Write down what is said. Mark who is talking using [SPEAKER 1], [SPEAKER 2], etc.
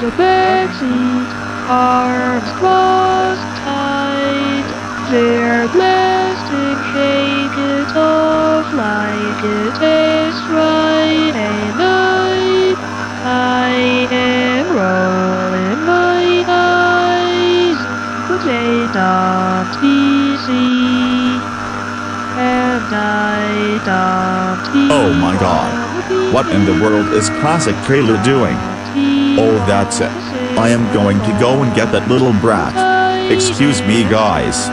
[SPEAKER 1] the backseat, arms crossed tight. Their plastic shake it off like it tastes right. And I, I am rolling my eyes, but they don't easy. And I don't
[SPEAKER 2] Oh my god. What in the world is Classic Trailer doing? Oh that's it. I am going to go and get that little brat. Excuse me guys.